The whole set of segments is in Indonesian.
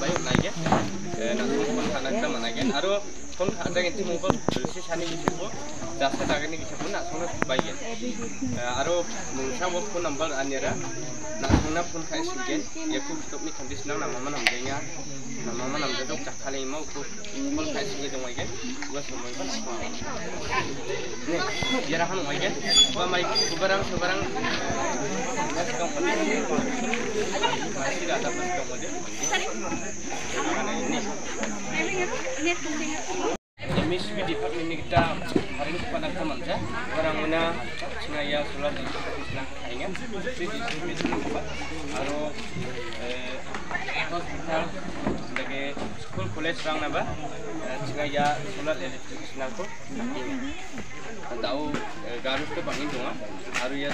bai naige na phone khana ta manage aro phone khana gen ti mobile si sani gi sibo dasa daga ni gi sibo na sona bai gen aro mungsa mo phone number anyara na sona phone khai singen yaku stop ni condition na mama nam genya na mama nam jadok jakhale mau ku phone khai singi dong gen gua somoy ba ni biara han mai gen ba mai kubarang kubarang masih kau masih ni kita hari ini kepada teman orang mana sulat di lalu sebagai orang sulat tahu ya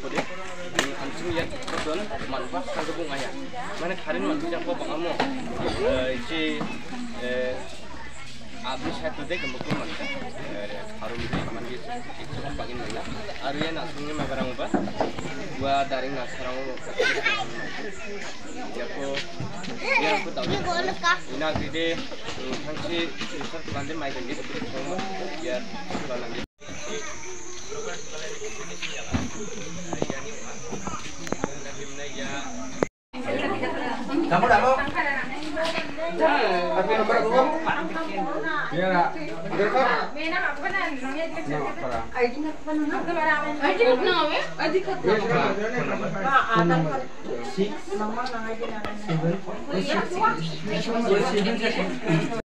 kode anjing ya manfaat kalau pun ayah mana apa bangamu isi abis kembali mana harum itu gitu dari ya aku ya tahu ina gede kanci susah tuh mai gitu ya nanti Kamu mau? Tapi nomor aku Iya nak. Ada. Six. Mama na. Seven.